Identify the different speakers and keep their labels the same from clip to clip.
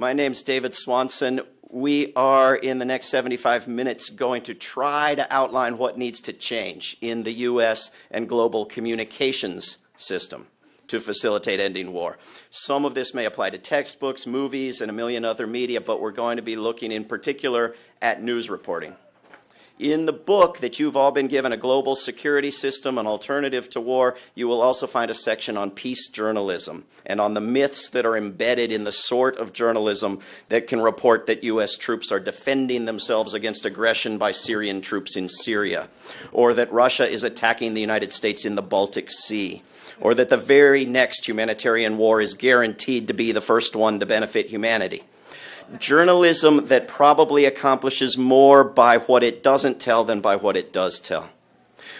Speaker 1: My name's David Swanson. We are, in the next 75 minutes, going to try to outline what needs to change in the U.S. and global communications system to facilitate ending war. Some of this may apply to textbooks, movies, and a million other media, but we're going to be looking in particular at news reporting. In the book that you've all been given, A Global Security System, an Alternative to War, you will also find a section on peace journalism and on the myths that are embedded in the sort of journalism that can report that U.S. troops are defending themselves against aggression by Syrian troops in Syria, or that Russia is attacking the United States in the Baltic Sea, or that the very next humanitarian war is guaranteed to be the first one to benefit humanity journalism that probably accomplishes more by what it doesn't tell than by what it does tell.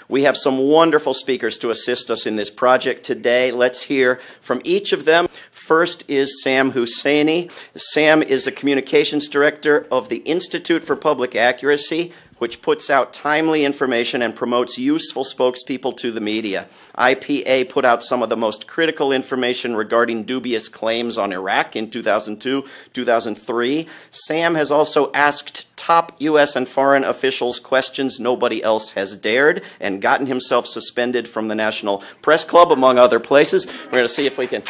Speaker 1: We have some wonderful speakers to assist us in this project today. Let's hear from each of them. First is Sam Husseini. Sam is the communications director of the Institute for Public Accuracy, which puts out timely information and promotes useful spokespeople to the media. IPA put out some of the most critical information regarding dubious claims on Iraq in 2002 2003. Sam has also asked top U.S. and foreign officials questions nobody else has dared and gotten himself suspended from the National Press Club, among other places. We're going to see if we can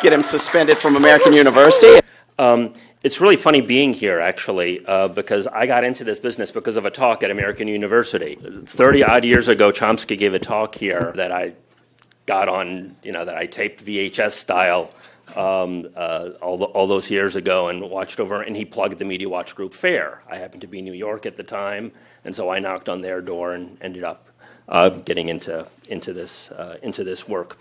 Speaker 1: get him suspended from American University.
Speaker 2: Um, it's really funny being here, actually, uh, because I got into this business because of a talk at American University. 30 odd years ago, Chomsky gave a talk here that I got on, you know, that I taped VHS style um, uh, all, the, all, those years ago and watched over, and he plugged the Media Watch Group FAIR. I happened to be in New York at the time, and so I knocked on their door and ended up uh, getting into, into, this, uh, into this work.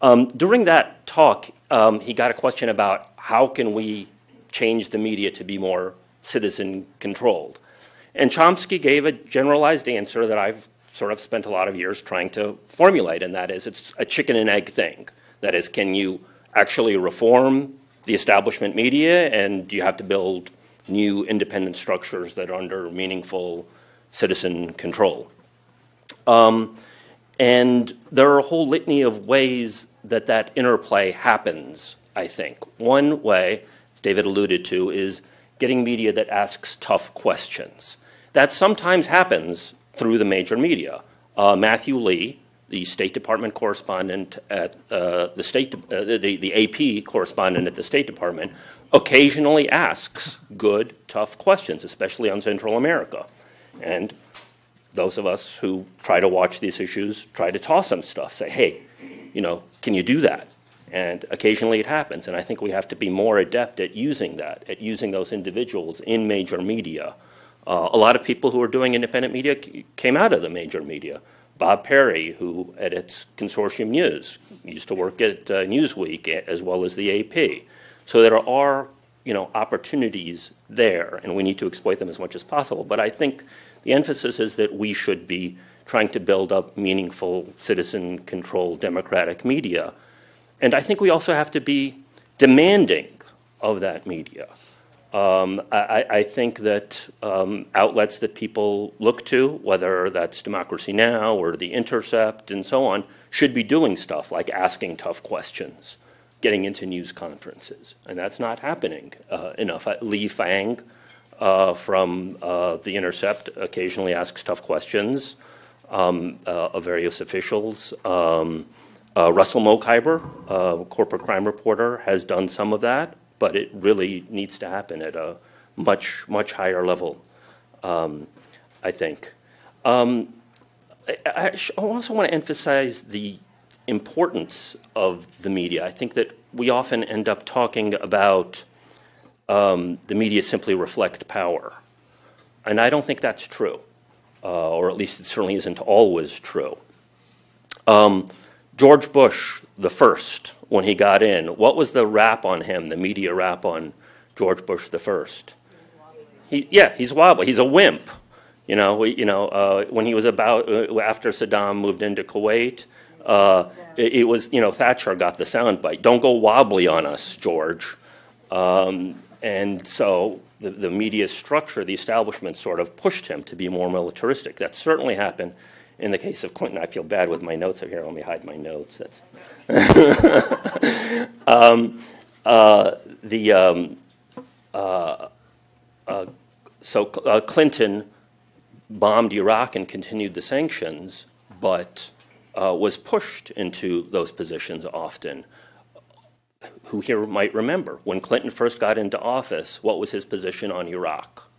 Speaker 2: Um, during that talk, um, he got a question about how can we change the media to be more citizen controlled. And Chomsky gave a generalized answer that I've sort of spent a lot of years trying to formulate, and that is it's a chicken and egg thing. That is, can you actually reform the establishment media, and do you have to build new independent structures that are under meaningful citizen control? Um, and there are a whole litany of ways that that interplay happens, I think. One way David alluded to, is getting media that asks tough questions. That sometimes happens through the major media. Uh, Matthew Lee, the State Department correspondent at uh, the State, uh, the, the AP correspondent at the State Department, occasionally asks good, tough questions, especially on Central America. And those of us who try to watch these issues try to toss him stuff, say, hey, you know, can you do that? And occasionally it happens. And I think we have to be more adept at using that, at using those individuals in major media. Uh, a lot of people who are doing independent media came out of the major media. Bob Parry, who edits Consortium News, used to work at uh, Newsweek as well as the AP. So there are you know, opportunities there, and we need to exploit them as much as possible. But I think the emphasis is that we should be trying to build up meaningful citizen controlled democratic media and I think we also have to be demanding of that media. Um, I, I, think that um, outlets that people look to, whether that's Democracy Now! or The Intercept and so on, should be doing stuff like asking tough questions, getting into news conferences. And that's not happening uh, enough. Lee Fang uh, from uh, The Intercept occasionally asks tough questions um, uh, of various officials. Uh, Russell Mokhiber, uh, corporate crime reporter, has done some of that, but it really needs to happen at a much, much higher level, um, I think. Um, I, I, also want to emphasize the importance of the media. I think that we often end up talking about um, the media simply reflect power. And I don't think that's true, uh, or at least it certainly isn't always true. Um, George Bush, the first, when he got in, what was the rap on him, the media rap on George Bush the first? He, yeah, he's wobbly. He's a wimp. You know, we, you know, uh, when he was about uh, after Saddam moved into Kuwait, uh, it, it, was you know Thatcher got the soundbite. Don't go wobbly on us, George. Um, and so the, the media structure, the establishment, sort of pushed him to be more militaristic. That certainly happened in the case of Clinton, I feel bad with my notes over here. Let me hide my notes. That's um, uh, the um, so uh, Clinton bombed Iraq and continued the sanctions, but uh, was pushed into those positions often. Who here might remember when Clinton first got into office, what was his position on Iraq?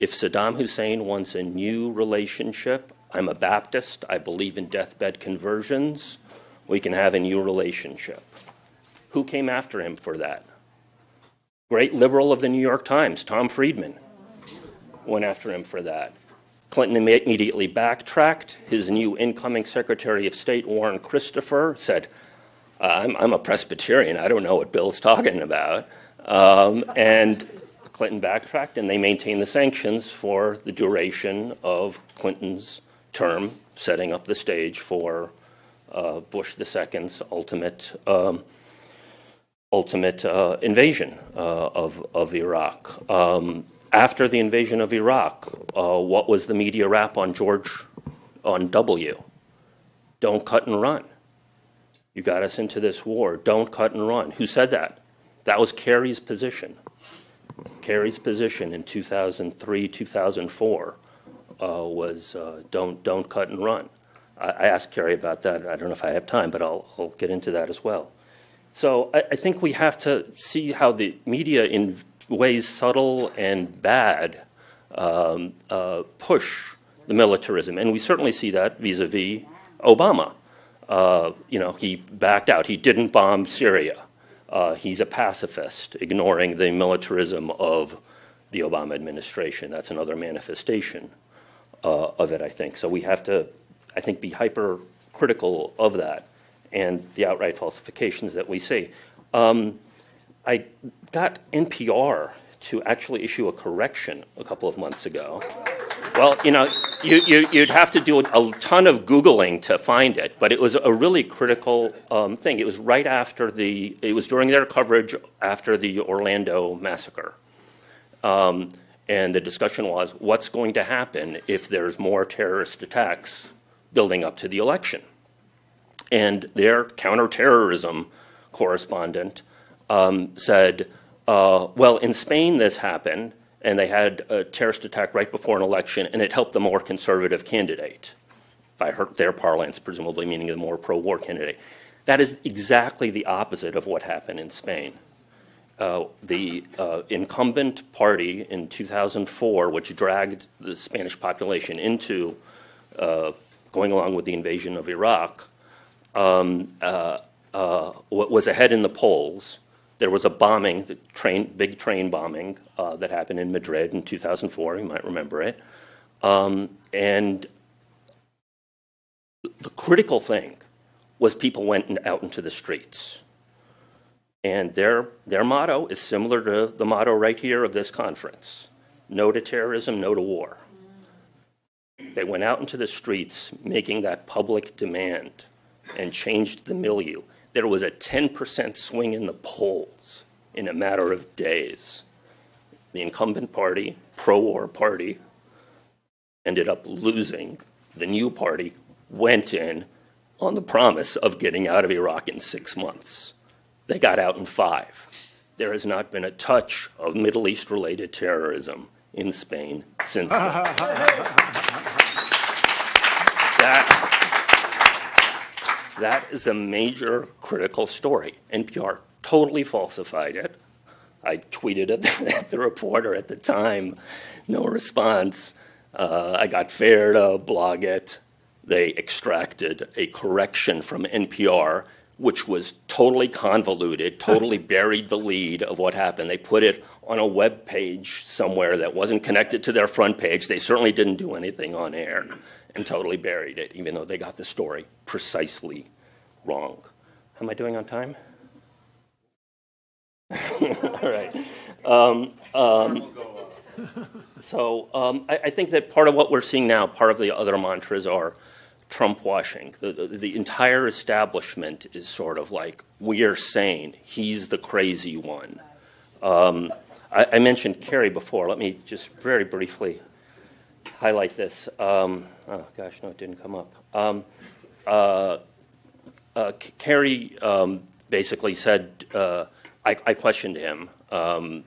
Speaker 2: If Saddam Hussein wants a new relationship, I'm a Baptist, I believe in deathbed conversions, we can have a new relationship. Who came after him for that? Great liberal of the New York Times, Tom Friedman, went after him for that. Clinton immediately backtracked. His new incoming Secretary of State, Warren Christopher, said, I'm, I'm a Presbyterian. I don't know what Bill's talking about. Um, and Clinton backtracked, and they maintained the sanctions for the duration of Clinton's term, setting up the stage for uh, Bush II's ultimate um, ultimate uh, invasion uh, of of Iraq. Um, after the invasion of Iraq, uh, what was the media rap on George on W? Don't cut and run. You got us into this war. Don't cut and run. Who said that? That was Kerry's position. Kerry's position in 2003, 2004 uh, was uh, don't, don't cut and run. I, I, asked Kerry about that. I don't know if I have time, but I'll, I'll get into that as well. So I, I, think we have to see how the media, in ways subtle and bad, um, uh, push the militarism. And we certainly see that vis a vis Obama. Uh, you know, he backed out, he didn't bomb Syria. Uh, he's a pacifist, ignoring the militarism of the Obama administration. That's another manifestation uh, of it, I think. So we have to, I think, be hypercritical of that and the outright falsifications that we see. Um, I got NPR to actually issue a correction a couple of months ago. Well, you know, you, you, would have to do a ton of Googling to find it, but it was a really critical um, thing. It was right after the, it was during their coverage after the Orlando massacre. Um, and the discussion was what's going to happen if there's more terrorist attacks building up to the election? And their counterterrorism correspondent um, said, uh, well, in Spain this happened, and they had a terrorist attack right before an election, and it helped the more conservative candidate. By her, their parlance, presumably meaning the more pro war candidate. That is exactly the opposite of what happened in Spain. Uh, the uh, incumbent party in 2004, which dragged the Spanish population into uh, going along with the invasion of Iraq, um, uh, uh, was ahead in the polls there was a bombing, the train, big train bombing uh, that happened in Madrid in 2004. You might remember it. Um, and the critical thing was people went out into the streets. And their, their motto is similar to the motto right here of this conference no to terrorism, no to war. They went out into the streets making that public demand and changed the milieu there was a 10% swing in the polls in a matter of days. The incumbent party, pro war party, ended up losing. The new party went in on the promise of getting out of Iraq in six months. They got out in five. There has not been a touch of Middle East related terrorism in Spain since then. that, that is a major critical story. NPR totally falsified it. I tweeted at the, reporter at the time, no response. Uh, I got FAIR to blog it. They extracted a correction from NPR, which was totally convoluted, totally buried the lead of what happened. They put it on a web page somewhere that wasn't connected to their front page. They certainly didn't do anything on air and totally buried it, even though they got the story precisely wrong. How am I doing on time? All right. Um, um, so um, I, I, think that part of what we're seeing now, part of the other mantras are Trump washing. The, the, the entire establishment is sort of like, we are sane, he's the crazy one. Um, I, I, mentioned Kerry before. Let me just very briefly highlight this. Um, oh, gosh, no, it didn't come up. Um, uh, uh, Kerry um, basically said, uh, I, I, questioned him um,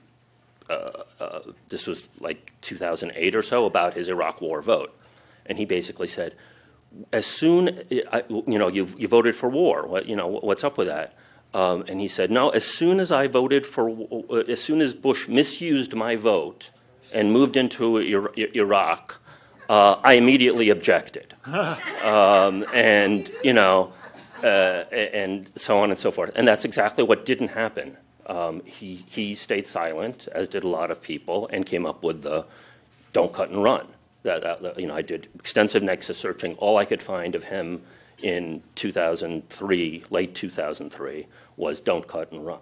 Speaker 2: uh, uh, this was like 2008 or so, about his Iraq War vote. And he basically said, as soon, I, you know, you, you voted for war. What, you know, what's up with that? Um, and he said, no, as soon as I voted for, uh, as soon as Bush misused my vote and moved into Iraq, uh, I immediately objected. um, and, you know, uh, and so on and so forth. And that's exactly what didn't happen. Um, he, he stayed silent, as did a lot of people, and came up with the don't cut and run. That, that, you know, I did extensive Nexis searching. All I could find of him in 2003, late 2003, was don't cut and run.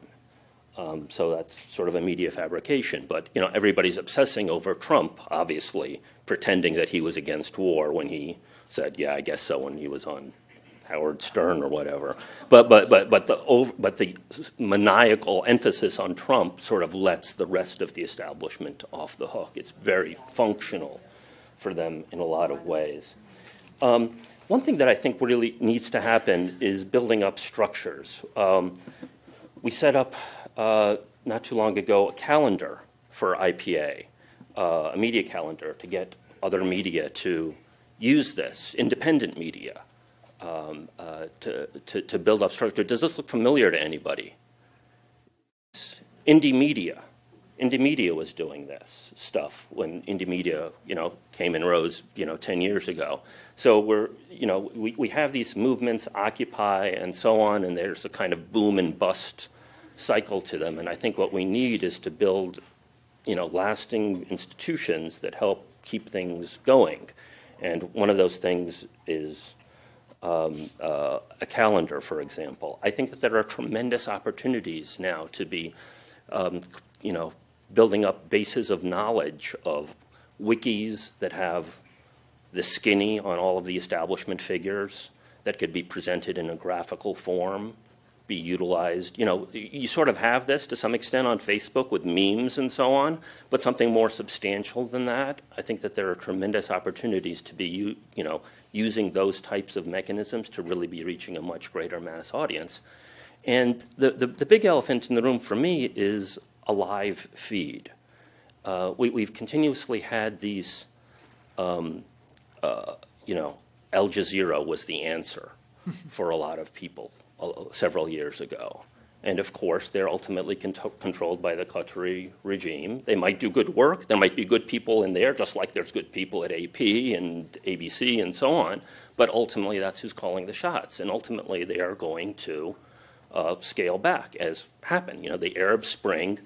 Speaker 2: Um, so that's sort of a media fabrication. But you know, everybody's obsessing over Trump, obviously, pretending that he was against war when he said, "Yeah, I guess so," when he was on Howard Stern or whatever. But, but, but, but, the, but the maniacal emphasis on Trump sort of lets the rest of the establishment off the hook. It's very functional for them in a lot of ways. Um, one thing that I think really needs to happen is building up structures. Um, we set up uh, not too long ago a calendar for IPA, uh, a media calendar to get other media to use this, independent media um, uh, to, to, to, build up structure. Does this look familiar to anybody? Indymedia. Indie Media was doing this stuff when Indymedia, you know, came and rose, you know, 10 years ago. So we're, you know, we, we have these movements, Occupy and so on, and there's a kind of boom and bust cycle to them. And I think what we need is to build, you know, lasting institutions that help keep things going. And one of those things is um, uh, a calendar, for example. I think that there are tremendous opportunities now to be, um, you know, building up bases of knowledge of wikis that have the skinny on all of the establishment figures that could be presented in a graphical form be utilized. You know, you sort of have this to some extent on Facebook with memes and so on, but something more substantial than that. I think that there are tremendous opportunities to be, you know, using those types of mechanisms to really be reaching a much greater mass audience. And the, the, the big elephant in the room for me is a live feed. Uh, we, have continuously had these, um, uh, you know, Al Jazeera was the answer for a lot of people several years ago. And of course, they're ultimately con- controlled by the Qatari regime. They might do good work. There might be good people in there, just like there's good people at AP and ABC and so on. But ultimately, that's who's calling the shots. And ultimately, they are going to uh, scale back, as happened. You know, the Arab Spring,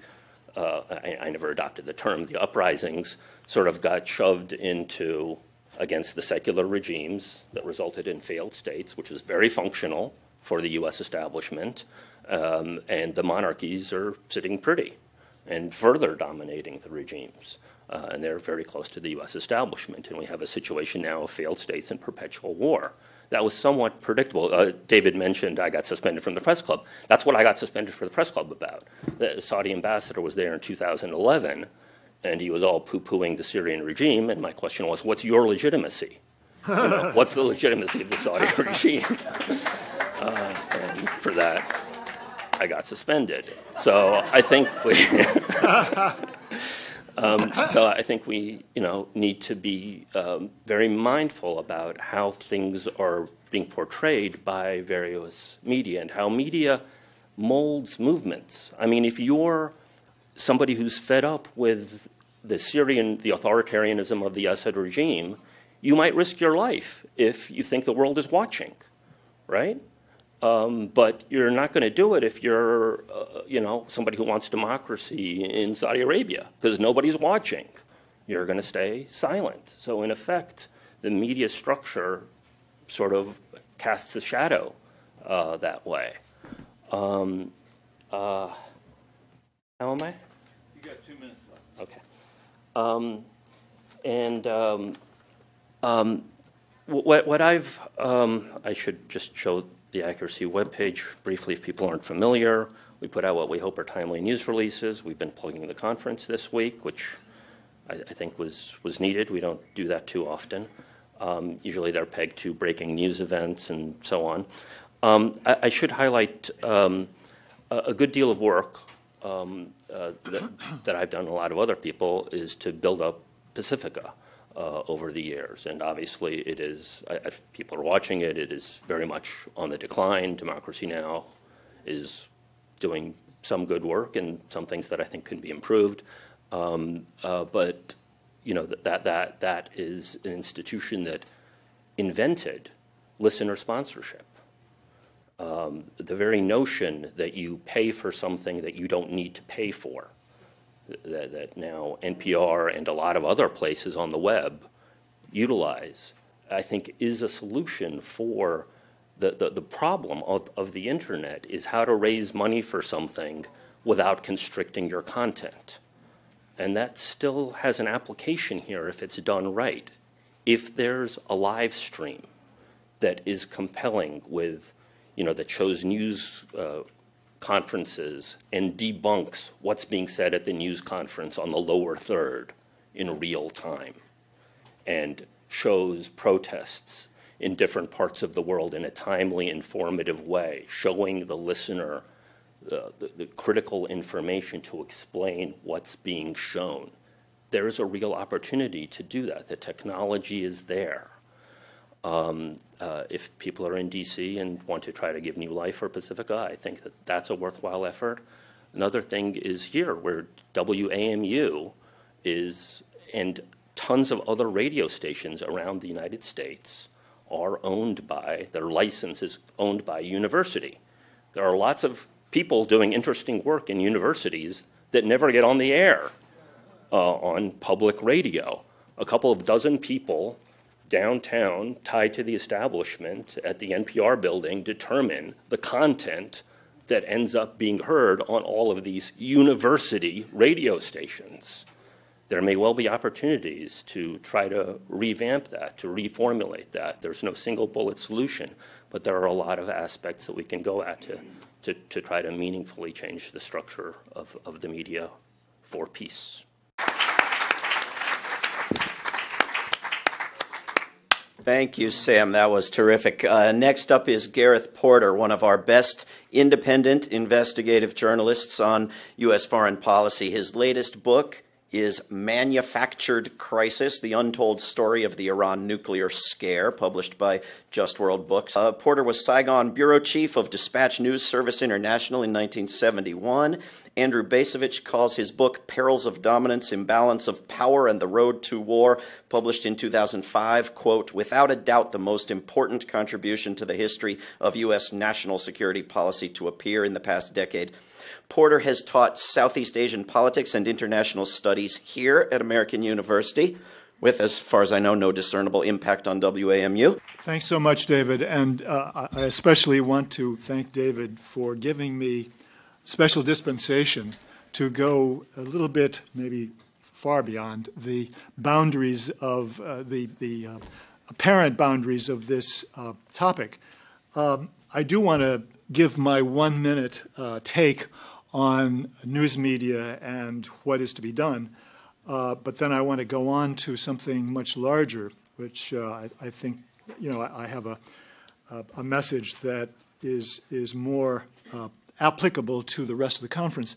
Speaker 2: uh, I, I never adopted the term, the uprisings sort of got shoved into against the secular regimes that resulted in failed states, which was very functional for the U.S. establishment, um, and the monarchies are sitting pretty and further dominating the regimes. Uh, and they're very close to the U.S. establishment. And we have a situation now of failed states and perpetual war. That was somewhat predictable. Uh, David mentioned I got suspended from the press club. That's what I got suspended for the press club about. The Saudi ambassador was there in 2011, and he was all poo pooing the Syrian regime. And my question was, what's your legitimacy? you know, what's the legitimacy of the Saudi regime? Uh, and for that, I got suspended. So I think we. um, so I think we, you know, need to be um, very mindful about how things are being portrayed by various media and how media molds movements. I mean, if you're somebody who's fed up with the Syrian, the authoritarianism of the Assad regime, you might risk your life if you think the world is watching, right? Um, but you're not going to do it if you're, uh, you know, somebody who wants democracy in Saudi Arabia because nobody's watching. You're going to stay silent. So in effect, the media structure sort of casts a shadow uh, that way. Um, uh, how am I?
Speaker 3: You got two minutes left.
Speaker 2: Okay. Um, and um, um, what, what I've, um, I should just show the Accuracy webpage briefly if people aren't familiar. We put out what we hope are timely news releases. We've been plugging the conference this week, which I, I think was, was needed. We don't do that too often. Um, usually they're pegged to breaking news events and so on. Um, I, I, should highlight um, a, a, good deal of work um, uh, that, that I've done, a lot of other people, is to build up Pacifica uh, over the years. And obviously, it is, I, I, people are watching it, it is very much on the decline. Democracy Now! is doing some good work and some things that I think can be improved. Um, uh, but, you know, that, that, that is an institution that invented listener sponsorship. Um, the very notion that you pay for something that you don't need to pay for, that, that now NPR and a lot of other places on the web utilize, I think is a solution for the, the, the problem of, of the internet is how to raise money for something without constricting your content. And that still has an application here if it's done right. If there's a live stream that is compelling with, you know, that shows news uh, conferences and debunks what's being said at the news conference on the lower third in real time and shows protests in different parts of the world in a timely, informative way, showing the listener uh, the, the critical information to explain what's being shown. There is a real opportunity to do that. The technology is there. Um, uh, if people are in DC and want to try to give new life for Pacifica, I think that that's a worthwhile effort. Another thing is here, where WAMU is, and tons of other radio stations around the United States are owned by, their license is owned by a university. There are lots of people doing interesting work in universities that never get on the air uh, on public radio. A couple of dozen people downtown tied to the establishment at the NPR building determine the content that ends up being heard on all of these university radio stations there may well be opportunities to try to revamp that, to reformulate that. There's no single bullet solution, but there are a lot of aspects that we can go at to, to, to try to meaningfully change the structure of, of the media for peace.
Speaker 1: Thank you, Sam. That was terrific. Uh, next up is Gareth Porter, one of our best independent investigative journalists on U.S. foreign policy. His latest book, is Manufactured Crisis, the untold story of the Iran nuclear scare, published by Just World Books. Uh, Porter was Saigon bureau chief of Dispatch News Service International in 1971. Andrew Bacevich calls his book Perils of Dominance, Imbalance of Power and the Road to War, published in 2005, quote, without a doubt the most important contribution to the history of U.S. national security policy to appear in the past decade. Porter has taught Southeast Asian politics and international studies here at American University, with, as far as I know, no discernible impact on WAMU.
Speaker 4: Thanks so much, David. And uh, I especially want to thank David for giving me special dispensation to go a little bit, maybe far beyond the boundaries of uh, the, the uh, apparent boundaries of this uh, topic. Um, I do want to give my one minute uh, take on news media and what is to be done. Uh, but then I want to go on to something much larger, which uh, I, I, think, you know, I, I have a, a, a, message that is, is more applicable to the rest of the conference.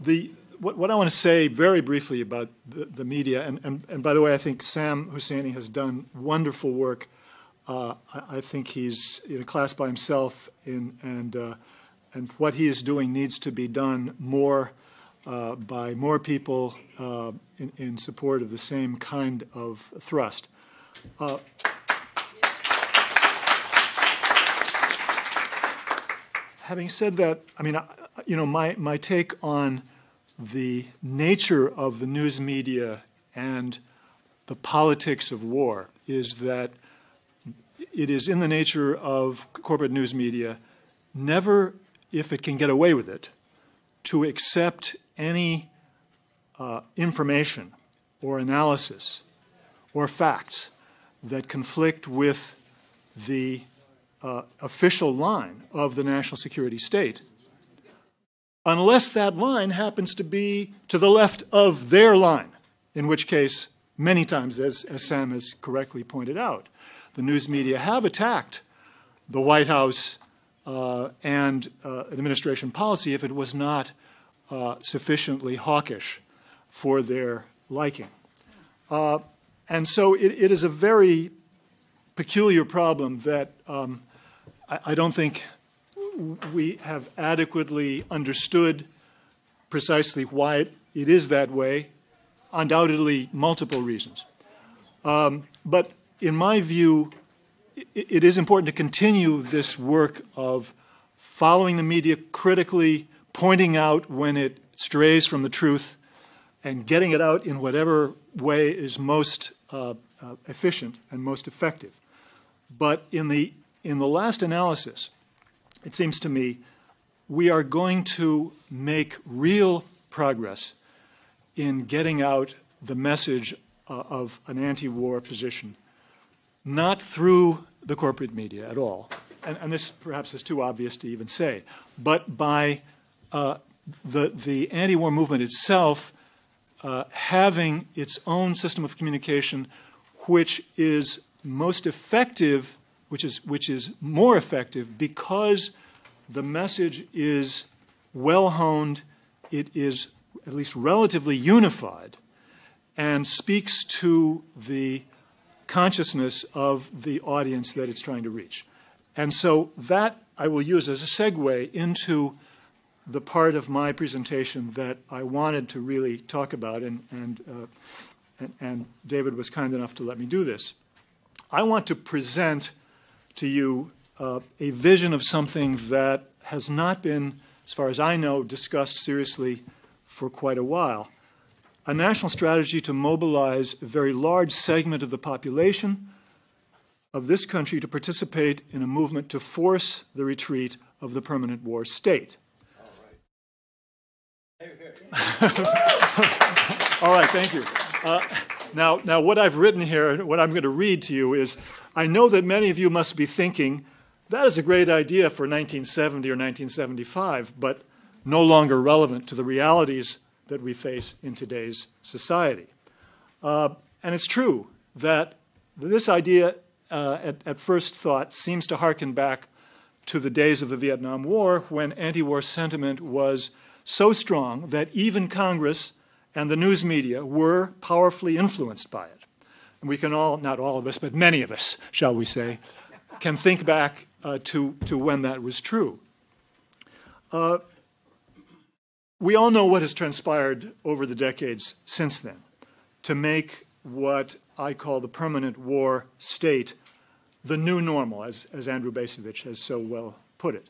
Speaker 4: The, what, what I want to say very briefly about the, the media, and, and, and, by the way, I think Sam Husseini has done wonderful work. Uh, I, I, think he's in a class by himself in, and uh, and what he is doing needs to be done more uh, by more people uh, in, in, support of the same kind of thrust. Having said that, I mean, you know, my, my take on the nature of the news media and the politics of war is that it is in the nature of corporate news media never if it can get away with it, to accept any uh, information or analysis or facts that conflict with the uh, official line of the national security state, unless that line happens to be to the left of their line, in which case, many times, as, as Sam has correctly pointed out, the news media have attacked the White House uh, and uh, administration policy if it was not uh, sufficiently hawkish for their liking. Uh, and so it, it is a very peculiar problem that um, I, don't think we have adequately understood precisely why it, it is that way, undoubtedly multiple reasons. Um, but in my view, it, it is important to continue this work of following the media critically, pointing out when it strays from the truth, and getting it out in whatever way is most uh, uh, efficient and most effective. But in the, in the last analysis, it seems to me, we are going to make real progress in getting out the message uh, of an anti-war position, not through the corporate media at all, and, and, this perhaps is too obvious to even say, but by uh, the, the anti-war movement itself uh, having its own system of communication which is most effective, which is, which is more effective because the message is well honed, it is at least relatively unified, and speaks to the consciousness of the audience that it's trying to reach. And so that I will use as a segue into the part of my presentation that I wanted to really talk about, and, and, uh, and, and David was kind enough to let me do this. I want to present to you uh, a vision of something that has not been, as far as I know, discussed seriously for quite a while. A national strategy to mobilize a very large segment of the population of this country to participate in a movement to force the retreat of the permanent war state. All right, thank you. Uh, now, now, what I've written here, what I'm going to read to you is I know that many of you must be thinking, that is a great idea for 1970 or 1975, but no longer relevant to the realities that we face in today's society. Uh, and it's true that this idea, uh, at, at first thought, seems to harken back to the days of the Vietnam War when anti war sentiment was so strong that even Congress and the news media were powerfully influenced by it. And we can all, not all of us, but many of us, shall we say, can think back uh, to, to when that was true. Uh, we all know what has transpired over the decades since then to make what I call the permanent war state the new normal, as, as Andrew Bacevich has so well put it.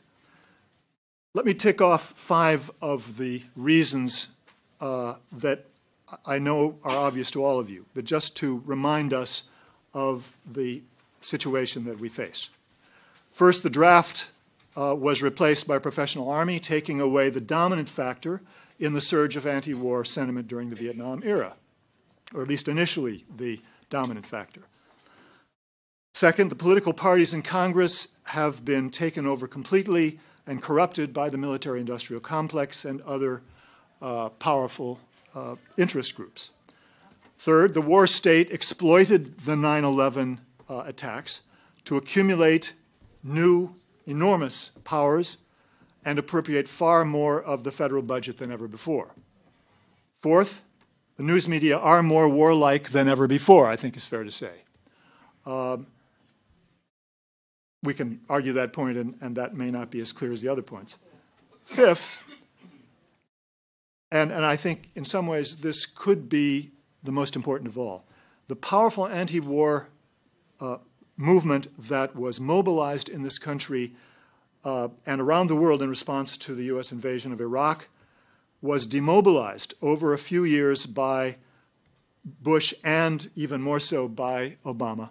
Speaker 4: Let me tick off five of the reasons uh, that I know are obvious to all of you, but just to remind us of the situation that we face. First, the draft uh, was replaced by a professional army, taking away the dominant factor in the surge of anti war sentiment during the Vietnam era, or at least initially the dominant factor. Second, the political parties in Congress have been taken over completely and corrupted by the military industrial complex and other uh, powerful uh, interest groups. Third, the war state exploited the 9 11 uh, attacks to accumulate new enormous powers and appropriate far more of the federal budget than ever before. Fourth, the news media are more warlike than ever before, I think is fair to say. Um, we can argue that point, and, and that may not be as clear as the other points. Fifth, and, and I think in some ways this could be the most important of all, the powerful anti war uh, movement that was mobilized in this country uh, and around the world in response to the U.S. invasion of Iraq was demobilized over a few years by Bush and even more so by Obama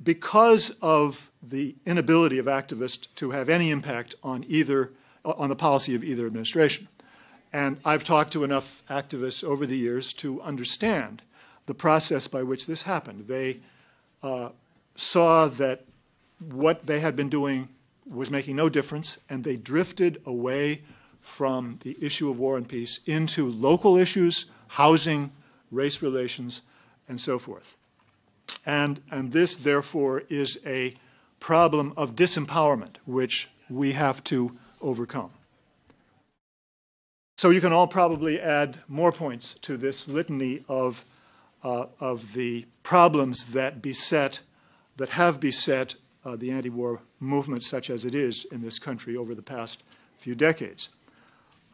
Speaker 4: because of the inability of activists to have any impact on either on the policy of either administration. And I've talked to enough activists over the years to understand the process by which this happened. They uh, saw that what they had been doing was making no difference, and they drifted away from the issue of war and peace into local issues, housing, race relations, and so forth. And, and this, therefore, is a problem of disempowerment, which we have to overcome. So you can all probably add more points to this litany of, uh, of the problems that beset, that have beset uh, the anti-war movement such as it is in this country over the past few decades,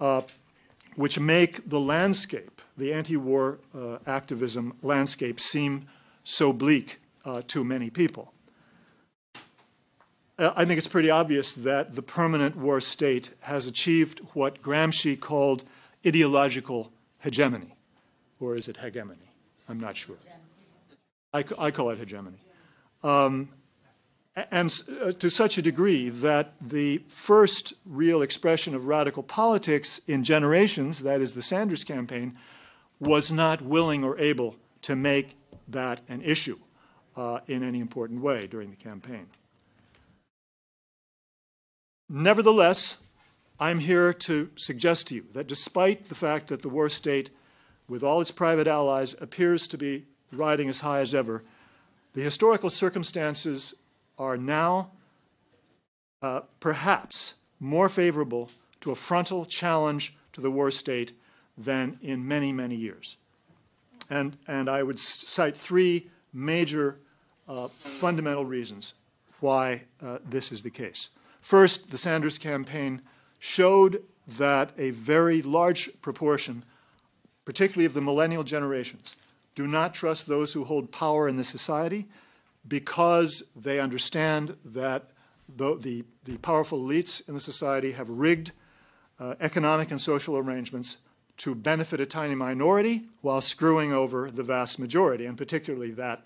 Speaker 4: uh, which make the landscape, the anti-war uh, activism landscape, seem so bleak uh, to many people. I think it's pretty obvious that the permanent war state has achieved what Gramsci called ideological hegemony. Or is it hegemony? I'm not sure. I, I call it hegemony. Um, and uh, to such a degree that the first real expression of radical politics in generations, that is the Sanders campaign, was not willing or able to make that an issue uh, in any important way during the campaign. Nevertheless, I'm here to suggest to you that despite the fact that the war state, with all its private allies, appears to be riding as high as ever, the historical circumstances are now uh, perhaps more favorable to a frontal challenge to the war state than in many, many years. And, and I would cite three major uh, fundamental reasons why uh, this is the case. First, the Sanders campaign showed that a very large proportion, particularly of the millennial generations, do not trust those who hold power in the society because they understand that the, the, the powerful elites in the society have rigged uh, economic and social arrangements to benefit a tiny minority while screwing over the vast majority, and particularly that,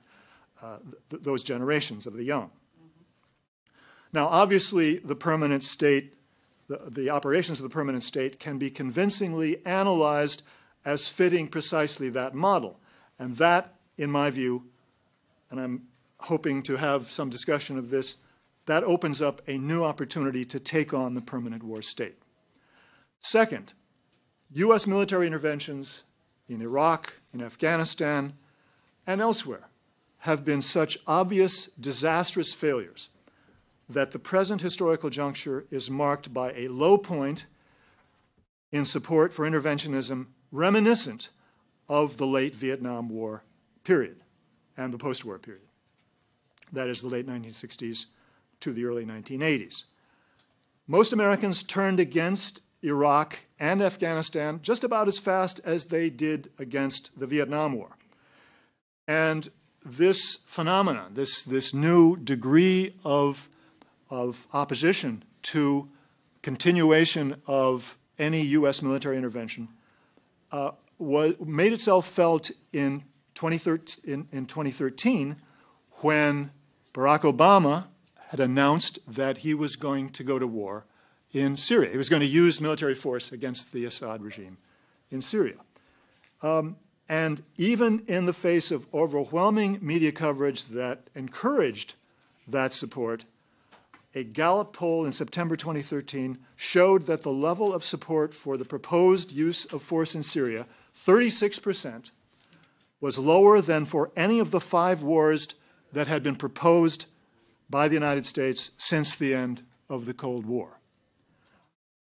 Speaker 4: uh, th those generations of the young. Now, obviously, the permanent state, the, the operations of the permanent state can be convincingly analyzed as fitting precisely that model. And that, in my view, and I'm hoping to have some discussion of this, that opens up a new opportunity to take on the permanent war state. Second, U.S. military interventions in Iraq, in Afghanistan, and elsewhere have been such obvious disastrous failures that the present historical juncture is marked by a low point in support for interventionism reminiscent of the late Vietnam War period and the post-war period. That is the late 1960s to the early 1980s. Most Americans turned against Iraq and Afghanistan just about as fast as they did against the Vietnam War. And this phenomenon, this, this new degree of of opposition to continuation of any U.S. military intervention uh, was, made itself felt in 2013, in, in 2013 when Barack Obama had announced that he was going to go to war in Syria. He was going to use military force against the Assad regime in Syria. Um, and even in the face of overwhelming media coverage that encouraged that support, a Gallup poll in September 2013 showed that the level of support for the proposed use of force in Syria, 36%, was lower than for any of the five wars that had been proposed by the United States since the end of the Cold War.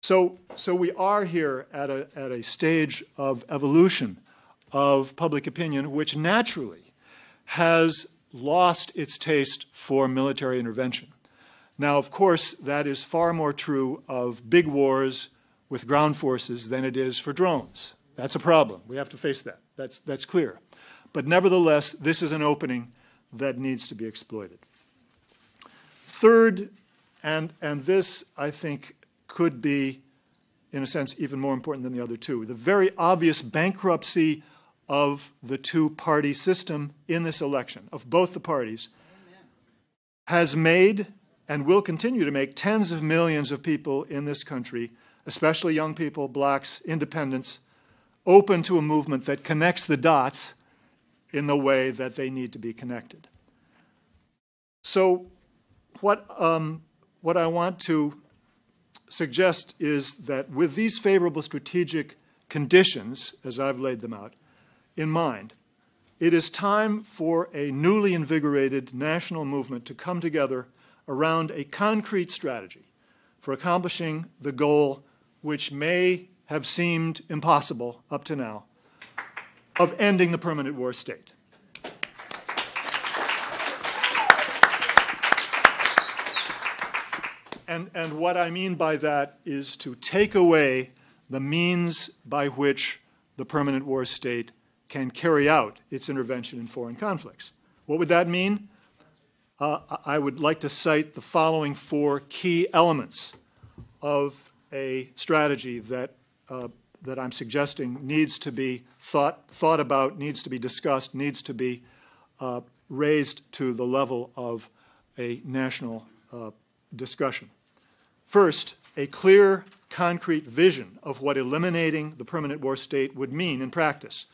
Speaker 4: So, so we are here at a, at a stage of evolution of public opinion which naturally has lost its taste for military intervention. Now, of course, that is far more true of big wars with ground forces than it is for drones. That's a problem. We have to face that. That's, that's clear. But nevertheless, this is an opening that needs to be exploited. Third, and, and this I think could be, in a sense, even more important than the other two, the very obvious bankruptcy of the two party system in this election, of both the parties, Amen. has made and will continue to make tens of millions of people in this country, especially young people, blacks, independents, open to a movement that connects the dots in the way that they need to be connected. So, what, um, what I want to suggest is that with these favorable strategic conditions, as I've laid them out, in mind, it is time for a newly invigorated national movement to come together around a concrete strategy for accomplishing the goal which may have seemed impossible up to now of ending the permanent war state. And, and what I mean by that is to take away the means by which the permanent war state can carry out its intervention in foreign conflicts. What would that mean? Uh, I would like to cite the following four key elements of a strategy that, uh, that I'm suggesting needs to be thought, thought about, needs to be discussed, needs to be uh, raised to the level of a national uh, discussion. First, a clear, concrete vision of what eliminating the permanent war state would mean in practice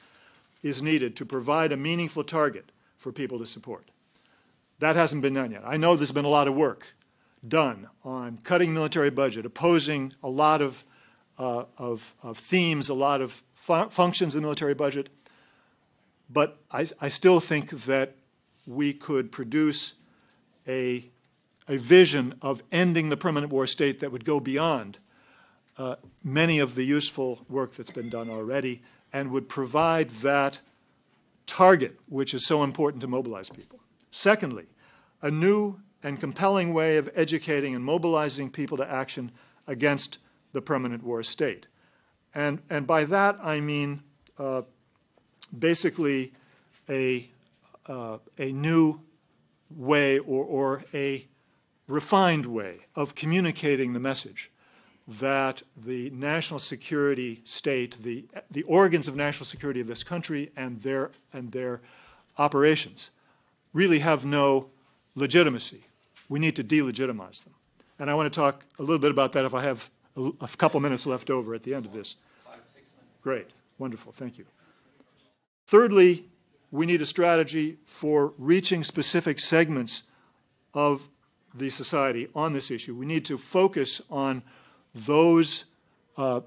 Speaker 4: is needed to provide a meaningful target for people to support. That hasn't been done yet. I know there's been a lot of work done on cutting military budget, opposing a lot of, uh, of, of, themes, a lot of fu functions in the military budget, but I, I still think that we could produce a a vision of ending the permanent war state that would go beyond uh, many of the useful work that's been done already and would provide that target which is so important to mobilize people. Secondly, a new and compelling way of educating and mobilizing people to action against the permanent war state. And, and by that I mean uh, basically a, uh, a new way or, or a refined way of communicating the message that the national security state, the, the organs of national security of this country and their, and their operations really have no legitimacy. We need to delegitimize them. And I want to talk a little bit about that if I have a, a couple minutes left over at the end of this. Great, wonderful, thank you. Thirdly, we need a strategy for reaching specific segments of the society on this issue. We need to focus on those uh,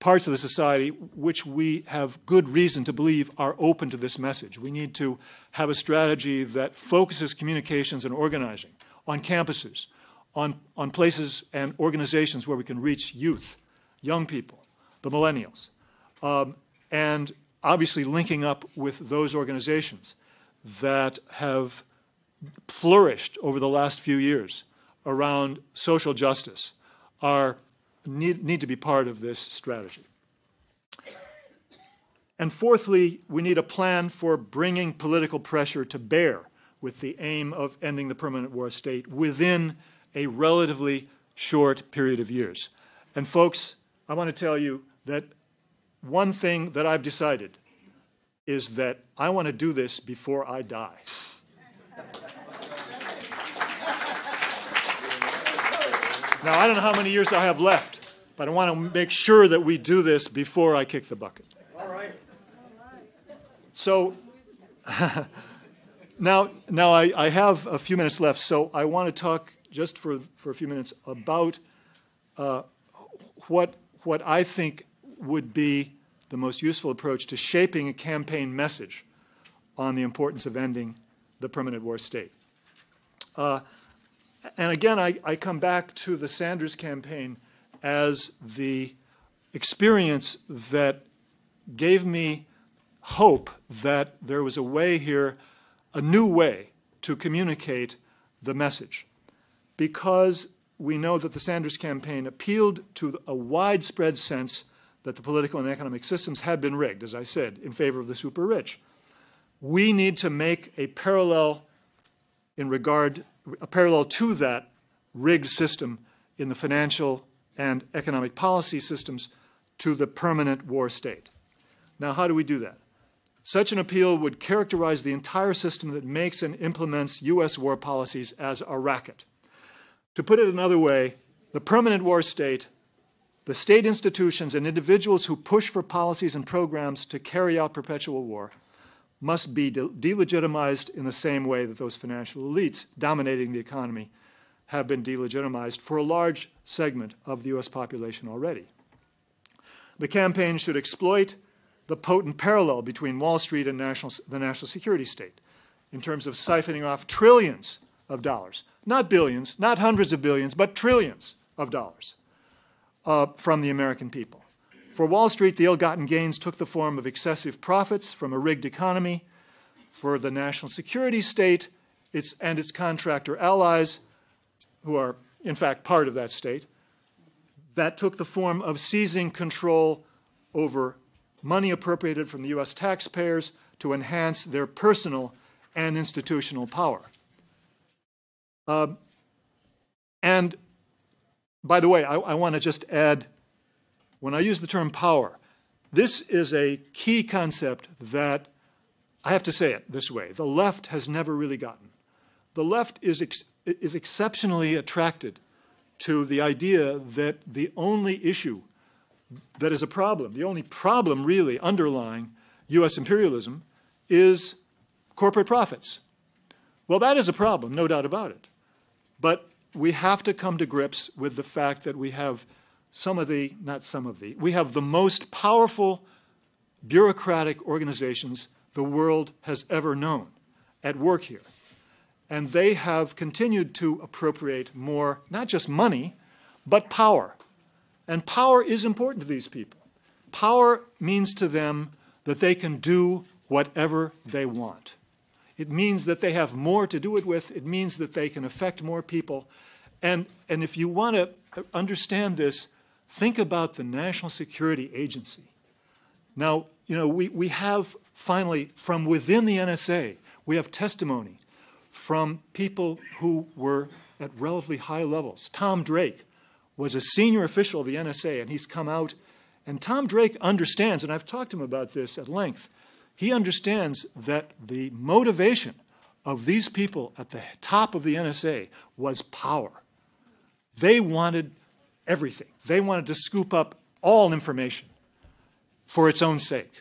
Speaker 4: parts of the society which we have good reason to believe are open to this message. We need to have a strategy that focuses communications and organizing on campuses, on, on places and organizations where we can reach youth, young people, the millennials, um, and obviously linking up with those organizations that have flourished over the last few years around social justice are need, need to be part of this strategy. And fourthly, we need a plan for bringing political pressure to bear with the aim of ending the permanent war state within a relatively short period of years. And folks, I want to tell you that one thing that I've decided is that I want to do this before I die. Now, I don't know how many years I have left, but I want to make sure that we do this before I kick the bucket. All right. So, now, now I, I have a few minutes left, so I want to talk just for, for a few minutes about uh, what, what I think would be the most useful approach to shaping a campaign message on the importance of ending the permanent war state. Uh, and again, I, I come back to the Sanders campaign as the experience that gave me hope that there was a way here, a new way to communicate the message. Because we know that the Sanders campaign appealed to a widespread sense that the political and economic systems had been rigged, as I said, in favor of the super rich. We need to make a parallel in regard a parallel to that rigged system in the financial and economic policy systems to the permanent war state. Now, how do we do that? Such an appeal would characterize the entire system that makes and implements U.S. war policies as a racket. To put it another way, the permanent war state, the state institutions and individuals who push for policies and programs to carry out perpetual war, must be de delegitimized in the same way that those financial elites dominating the economy have been delegitimized for a large segment of the U.S. population already. The campaign should exploit the potent parallel between Wall Street and national, the national security state in terms of siphoning off trillions of dollars, not billions, not hundreds of billions, but trillions of dollars uh, from the American people For Wall Street, the ill gotten gains took the form of excessive profits from a rigged economy. For the national security state its, and its contractor allies, who are in fact part of that state, that took the form of seizing control over money appropriated from the U.S. taxpayers to enhance their personal and institutional power. Um, and by the way, I, I want to just add when I use the term power, this is a key concept that I have to say it this way the left has never really gotten. The left is, ex is exceptionally attracted to the idea that the only issue that is a problem, the only problem really underlying U.S. imperialism is corporate profits. Well, that is a problem, no doubt about it. But we have to come to grips with the fact that we have some of the, not some of the, we have the most powerful bureaucratic organizations the world has ever known at work here. And they have continued to appropriate more, not just money, but power. And power is important to these people. Power means to them that they can do whatever they want. It means that they have more to do it with. It means that they can affect more people. And, and if you want to understand this, think about the National Security Agency. Now, you know, we, we have finally, from within the NSA, we have testimony from people who were at relatively high levels. Tom Drake was a senior official of the NSA, and he's come out. And Tom Drake understands, and I've talked to him about this at length, he understands that the motivation of these people at the top of the NSA was power. They wanted everything. They wanted to scoop up all information for its own sake.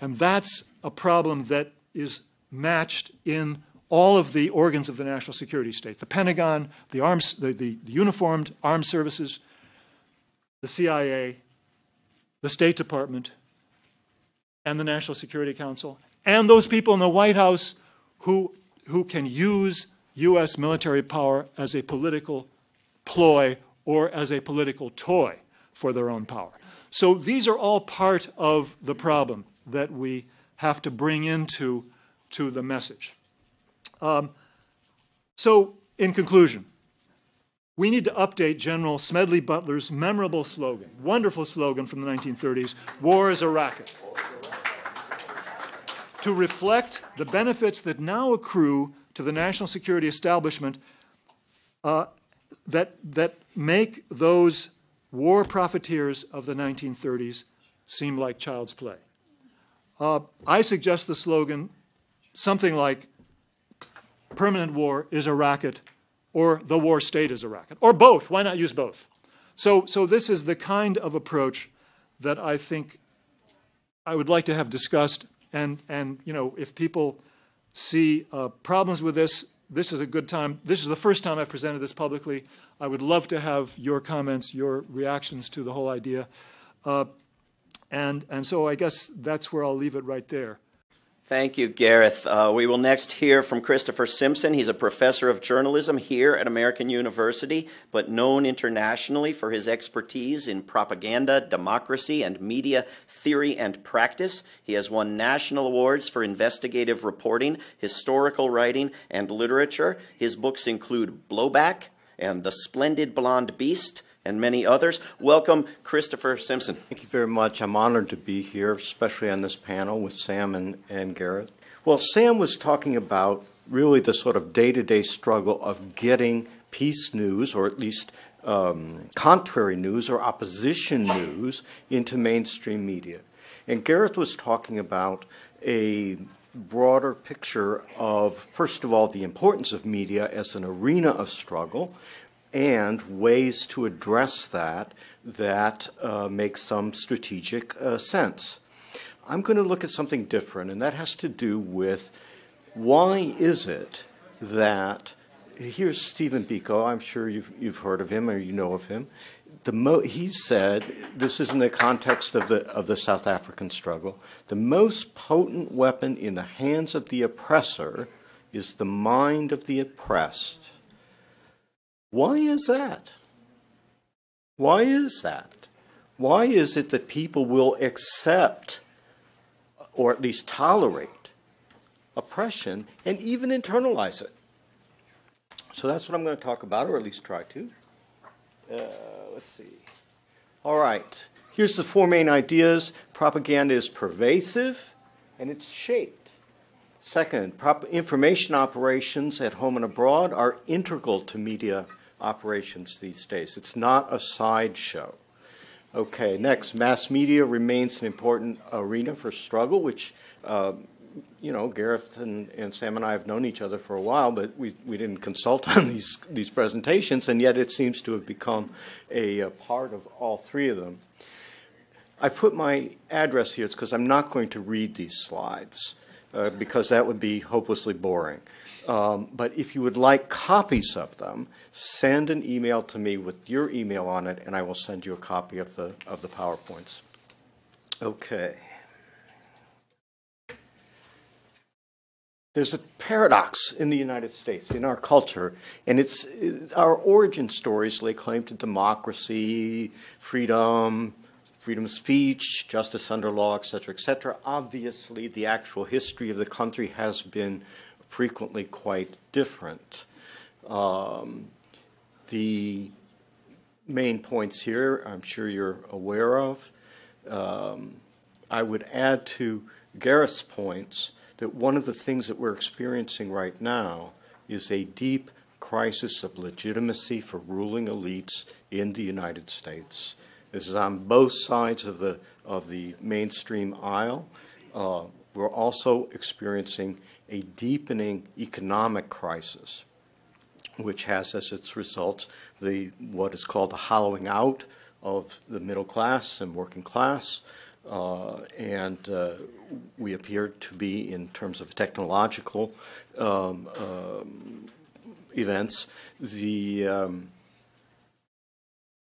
Speaker 4: And that's a problem that is matched in all of the organs of the national security state the Pentagon, the, arms, the, the, the uniformed armed services, the CIA, the State Department, and the National Security Council, and those people in the White House who, who can use U.S. military power as a political ploy or as a political toy for their own power. So these are all part of the problem that we have to bring into to the message. Um, so, in conclusion, we need to update General Smedley Butler's memorable slogan, wonderful slogan from the 1930s War is a racket to reflect the benefits that now accrue to the national security establishment uh, that, that make those war profiteers of the 1930s seem like child's play. Uh, I suggest the slogan something like permanent war is a racket or the war state is a racket, or both. Why not use both? So, so this is the kind of approach that I think I would like to have discussed and, and you know, if people see uh, problems with this, this is a good time. This is the first time I've presented this publicly. I would love to have your comments, your reactions to the whole idea. Uh, and, and so I guess that's where I'll leave it right there.
Speaker 1: Thank you, Gareth. Uh, we will next hear from Christopher Simpson. He's a professor of journalism here at American University, but known internationally for his expertise in propaganda, democracy, and media theory and practice. He has won national awards for investigative reporting, historical writing, and literature. His books include Blowback and The Splendid Blonde Beast and many others. Welcome, Christopher Simpson.
Speaker 5: Thank you very much. I'm honored to be here, especially on this panel with Sam and, and Gareth. Well, Sam was talking about really the sort of day to day struggle of getting peace news, or at least um, contrary news or opposition news, into mainstream media. And Gareth was talking about a broader picture of, first of all, the importance of media as an arena of struggle, and ways to address that that uh, make some strategic uh, sense. I'm going to look at something different, and that has to do with why is it that here's Stephen Biko. I'm sure you've you've heard of him or you know of him. The mo- he said this is in the context of the of the South African struggle. The most potent weapon in the hands of the oppressor is the mind of the oppressed. Why is that? Why is that? Why is it that people will accept or at least tolerate oppression and even internalize it? So that's what I'm going to talk about, or at least try to. Uh, let's see. All right. Here's the four main ideas propaganda is pervasive and it's shaped. Second, information operations at home and abroad are integral to media operations these days. It's not a sideshow. Okay, next, mass media remains an important arena for struggle, which, uh, you know, Gareth and, and Sam and I have known each other for a while, but we, we didn't consult on these, these presentations, and yet it seems to have become a, a part of all three of them. I put my address here because I'm not going to read these slides uh, because that would be hopelessly boring. Um, but if you would like copies of them, send an email to me with your email on it, and I will send you a copy of the of the powerpoints. Okay. There's a paradox in the United States, in our culture, and it's our origin stories lay claim to democracy, freedom, freedom of speech, justice under law, et cetera, et cetera. Obviously, the actual history of the country has been frequently quite different. Um, the main points here, I'm sure you're aware of. Um, I would add to Gareth's points that one of the things that we're experiencing right now is a deep crisis of legitimacy for ruling elites in the United States. This is on both sides of the of the mainstream aisle. Uh, we're also experiencing a deepening economic crisis, which has as its results the what is called the hollowing out of the middle class and working class. Uh, and uh, we appear to be, in terms of technological um, um, events, the um,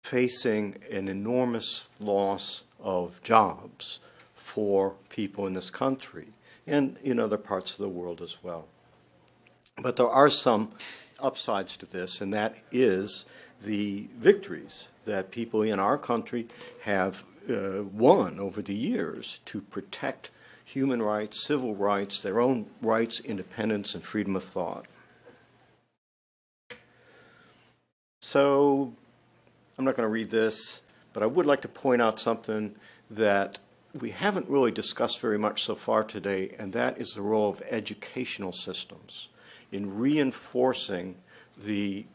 Speaker 5: facing an enormous loss of jobs for people in this country and in other parts of the world as well. But there are some upsides to this, and that is the victories that people in our country have uh, won over the years to protect human rights, civil rights, their own rights, independence, and freedom of thought. So, I'm not going to read this, but I would like to point out something that we haven't really discussed very much so far today, and that is the role of educational systems in reinforcing the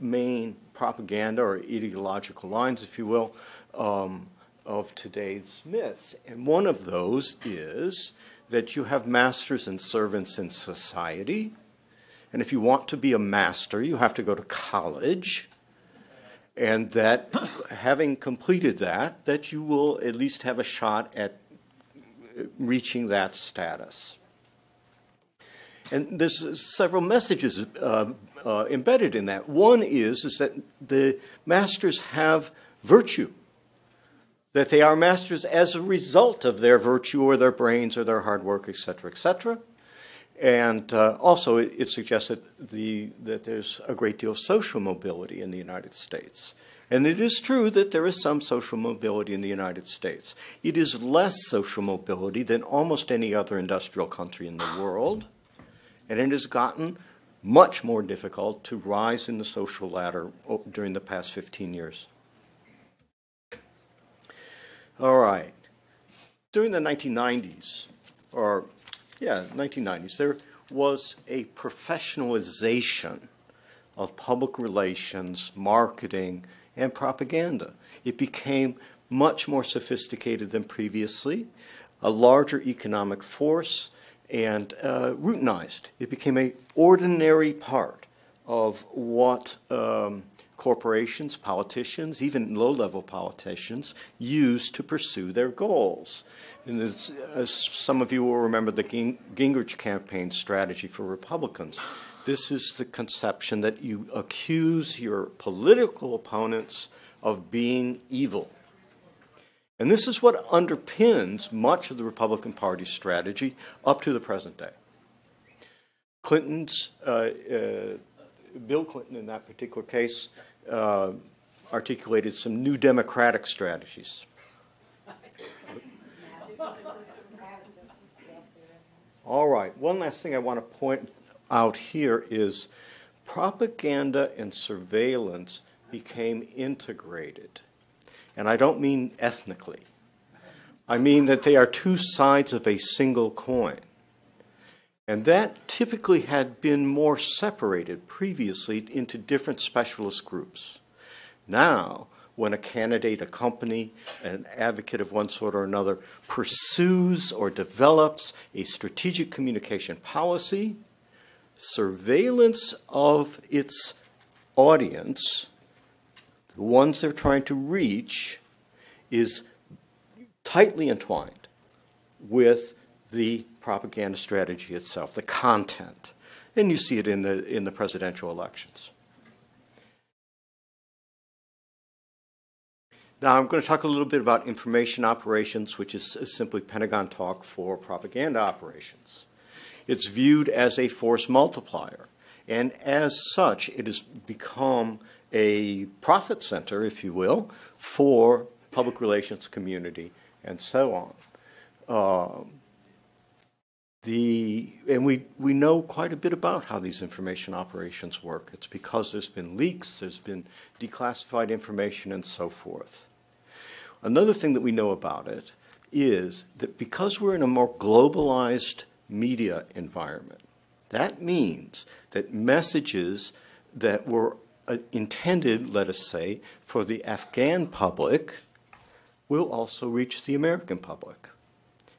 Speaker 5: main propaganda or ideological lines, if you will, um, of today's myths. And one of those is that you have masters and servants in society. And if you want to be a master, you have to go to college and that having completed that, that you will at least have a shot at reaching that status. And there's several messages uh, uh, embedded in that. One is, is that the masters have virtue, that they are masters as a result of their virtue or their brains or their hard work, etc., etc. And uh, also, it, it suggests that, the, that there's a great deal of social mobility in the United States. And it is true that there is some social mobility in the United States. It is less social mobility than almost any other industrial country in the world. And it has gotten much more difficult to rise in the social ladder during the past 15 years. All right. During the 1990s, or yeah, 1990s, there was a professionalization of public relations, marketing, and propaganda. It became much more sophisticated than previously, a larger economic force, and uh, routinized. It became an ordinary part of what um, corporations, politicians, even low level politicians use to pursue their goals. And as, as, some of you will remember the Gingrich campaign strategy for Republicans. This is the conception that you accuse your political opponents of being evil. And this is what underpins much of the Republican Party's strategy up to the present day. Clinton's, uh, uh, Bill Clinton in that particular case, uh, articulated some new democratic strategies All right, one last thing I want to point out here is propaganda and surveillance became integrated. And I don't mean ethnically. I mean that they are two sides of a single coin. And that typically had been more separated previously into different specialist groups. Now, when a candidate, a company, an advocate of one sort or another pursues or develops a strategic communication policy, surveillance of its audience, the ones they're trying to reach, is tightly entwined with the propaganda strategy itself, the content. And you see it in the, in the presidential elections. Now, I'm going to talk a little bit about information operations, which is simply Pentagon talk for propaganda operations. It's viewed as a force multiplier, and as such, it has become a profit center, if you will, for public relations community and so on. Um, the, and we, we know quite a bit about how these information operations work. It's because there's been leaks, there's been declassified information, and so forth. Another thing that we know about it is that because we're in a more globalized media environment, that means that messages that were uh, intended, let us say, for the Afghan public will also reach the American public,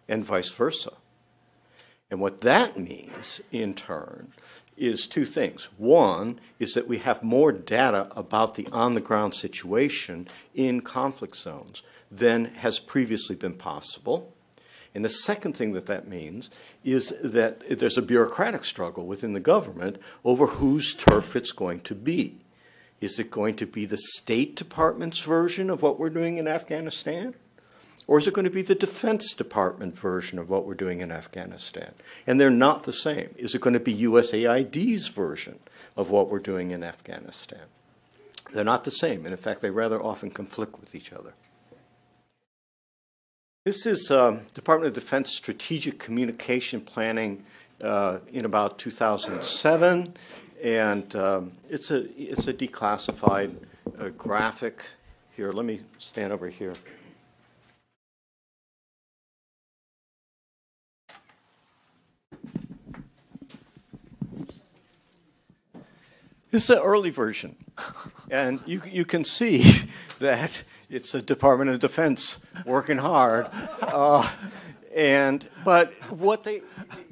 Speaker 5: and vice versa. And what that means, in turn, is two things. One is that we have more data about the on the ground situation in conflict zones than has previously been possible. And the second thing that that means is that there's a bureaucratic struggle within the government over whose turf it's going to be. Is it going to be the State Department's version of what we're doing in Afghanistan? Or is it going to be the Defense Department version of what we're doing in Afghanistan? And they're not the same. Is it going to be USAID's version of what we're doing in Afghanistan? They're not the same. And in fact, they rather often conflict with each other. This is um, Department of Defense Strategic Communication Planning uh, in about 2007, and um, it's a it's a declassified uh, graphic. Here, let me stand over here. This is an early version, and you you can see that it's a Department of Defense working hard. Uh, and but what they,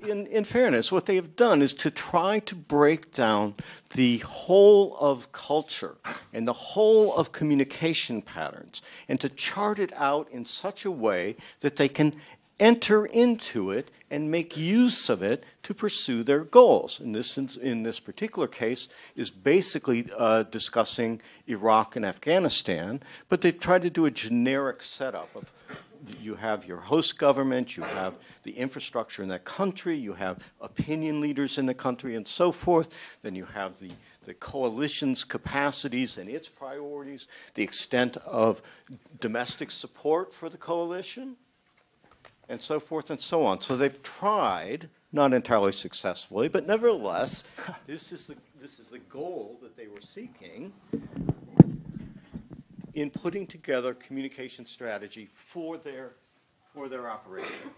Speaker 5: in, in fairness, what they have done is to try to break down the whole of culture and the whole of communication patterns, and to chart it out in such a way that they can enter into it and make use of it to pursue their goals. In this, in this particular case, is basically uh, discussing Iraq and Afghanistan, but they've tried to do a generic setup of you have your host government, you have the infrastructure in that country, you have opinion leaders in the country, and so forth. Then you have the, the coalition's capacities and its priorities, the extent of domestic support for the coalition, and so forth and so on. So they've tried, not entirely successfully, but nevertheless, this is the, this is the goal that they were seeking in putting together communication strategy for their, for their operation.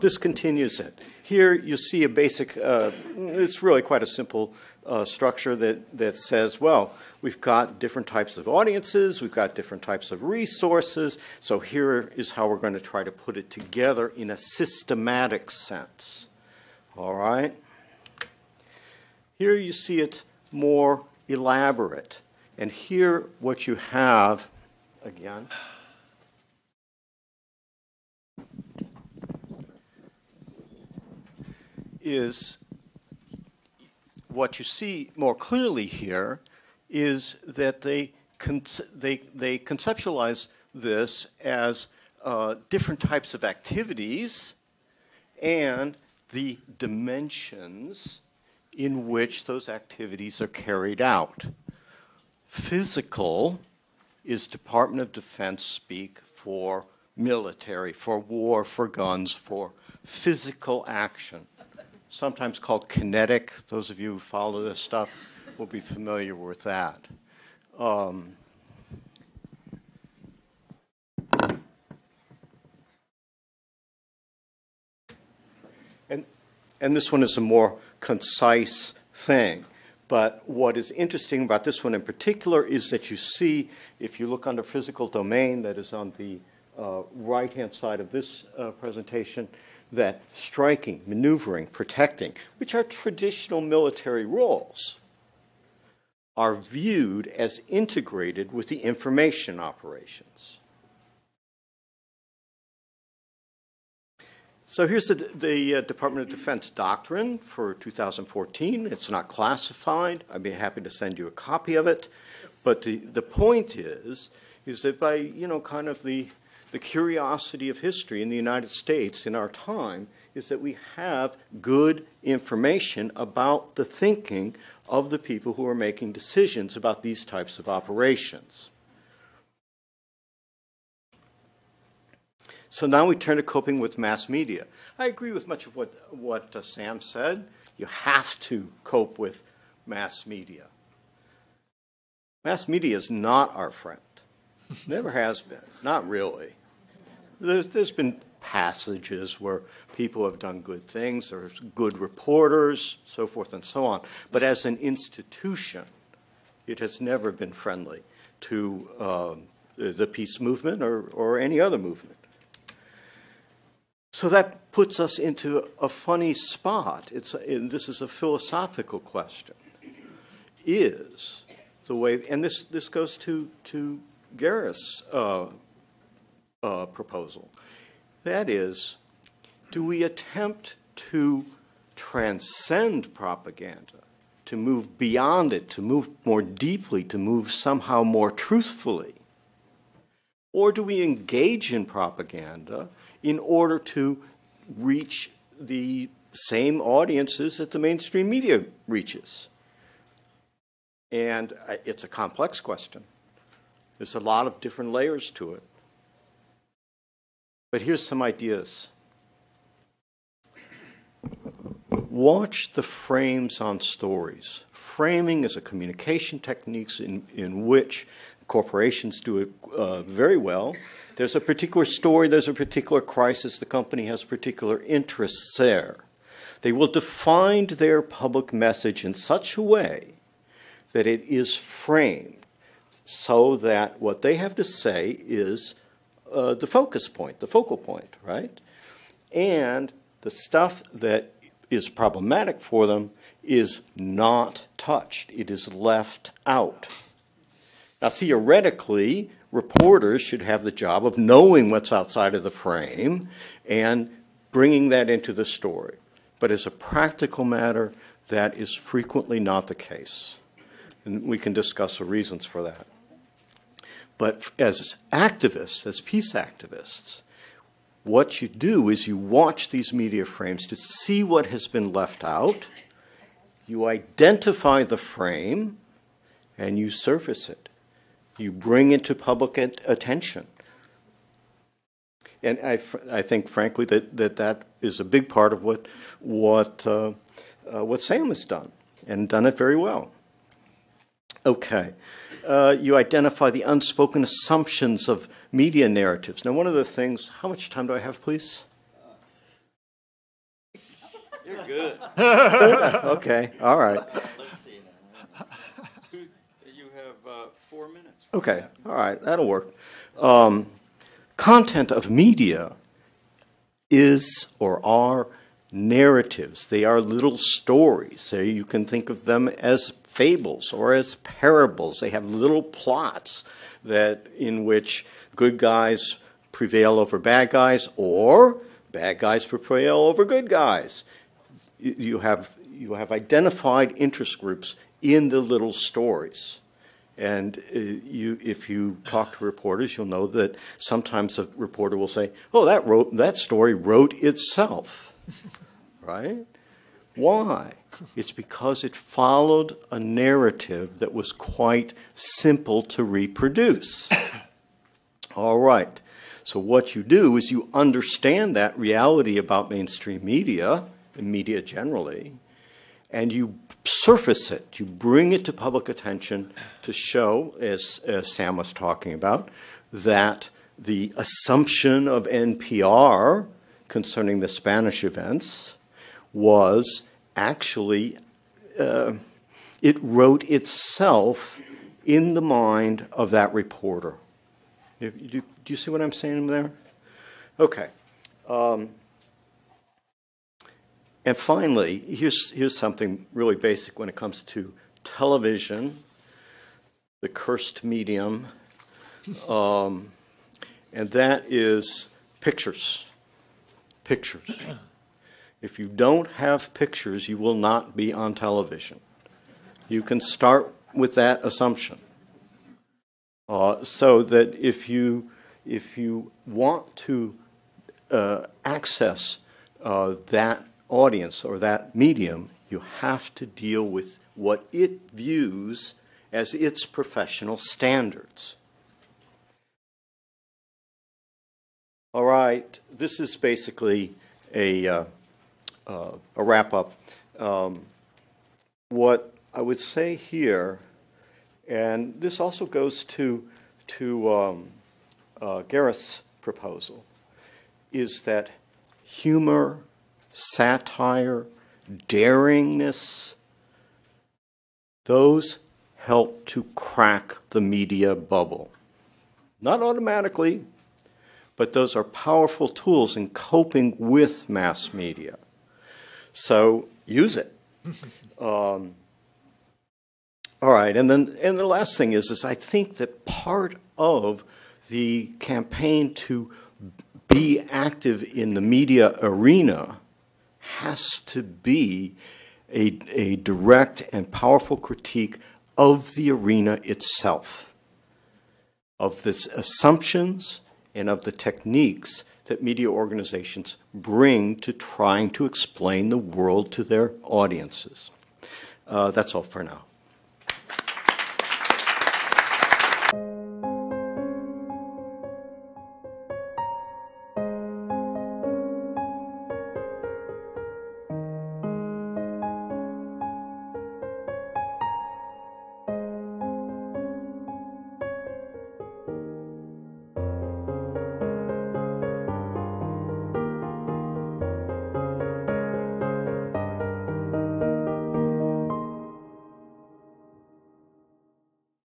Speaker 5: This continues it. Here you see a basic, uh, it's really quite a simple uh, structure that, that says, well, we've got different types of audiences, we've got different types of resources, so here is how we're going to try to put it together in a systematic sense. All right? Here you see it more elaborate. And here what you have, again, is what you see more clearly here is that they, they, they conceptualize this as uh, different types of activities and the dimensions in which those activities are carried out. Physical is Department of Defense speak for military, for war, for guns, for physical action, sometimes called kinetic. Those of you who follow this stuff will be familiar with that. Um, and, and this one is a more concise thing. But what is interesting about this one in particular is that you see, if you look under physical domain, that is on the uh, right-hand side of this uh, presentation, that striking, maneuvering, protecting, which are traditional military roles, are viewed as integrated with the information operations. So here's the, the uh, Department of Defense doctrine for 2014. It's not classified. I'd be happy to send you a copy of it. But the, the point is, is that by, you know, kind of the, the curiosity of history in the United States in our time is that we have good information about the thinking of the people who are making decisions about these types of operations. So now we turn to coping with mass media. I agree with much of what, what uh, Sam said. You have to cope with mass media. Mass media is not our friend. Never has been. Not really. There's, there's been passages where people have done good things, there's good reporters, so forth and so on. But as an institution, it has never been friendly to uh, the peace movement or, or any other movement. So that puts us into a funny spot. It's this is a philosophical question. Is the way, and this, this goes to, to Gareth's uh, uh, proposal. That is, do we attempt to transcend propaganda, to move beyond it, to move more deeply, to move somehow more truthfully? Or do we engage in propaganda in order to reach the same audiences that the mainstream media reaches? And uh, it's a complex question. There's a lot of different layers to it. But here's some ideas. Watch the frames on stories. Framing is a communication technique in, in which corporations do it uh, very well. There's a particular story, there's a particular crisis, the company has particular interests there. They will define their public message in such a way that it is framed so that what they have to say is uh, the focus point, the focal point, right? And the stuff that is problematic for them is not touched, it is left out. Now, theoretically, reporters should have the job of knowing what's outside of the frame and bringing that into the story. But as a practical matter, that is frequently not the case. And we can discuss the reasons for that. But as activists, as peace activists, what you do is you watch these media frames to see what has been left out, you identify the frame, and you surface it you bring it to public attention. And I, I think, frankly, that, that that is a big part of what, what, uh, uh, what Sam has done, and done it very well. Okay. Uh, you identify the unspoken assumptions of media narratives. Now, one of the things, how much time do I have, please?
Speaker 3: You're good.
Speaker 5: okay, all right.
Speaker 3: You have four minutes.
Speaker 5: Okay, all right, that'll work. Um, content of media is or are narratives. They are little stories. So you can think of them as fables or as parables. They have little plots that in which good guys prevail over bad guys or bad guys prevail over good guys. You have, you have identified interest groups in the little stories. And uh, you, if you talk to reporters, you'll know that sometimes a reporter will say, "Oh, that wrote that story wrote itself," right? Why? It's because it followed a narrative that was quite simple to reproduce. All right. So what you do is you understand that reality about mainstream media and media generally, and you surface it. You bring it to public attention to show, as, as Sam was talking about, that the assumption of NPR concerning the Spanish events was actually, uh, it wrote itself in the mind of that reporter. Do, do you see what I'm saying there? Okay. Um, and finally, here's, here's something really basic when it comes to television, the cursed medium, um, and that is pictures. Pictures. If you don't have pictures, you will not be on television. You can start with that assumption. Uh, so that if you, if you want to uh, access uh, that audience or that medium, you have to deal with what it views as its professional standards. All right, this is basically a, uh, uh, a wrap up. Um, what I would say here, and this also goes to, to um, uh, Gareth's proposal, is that humor, satire, daringness, those help to crack the media bubble. Not automatically, but those are powerful tools in coping with mass media. So use it. um, all right, and then and the last thing is is I think that part of the campaign to be active in the media arena has to be a, a direct and powerful critique of the arena itself, of the assumptions and of the techniques that media organizations bring to trying to explain the world to their audiences. Uh, that's all for now.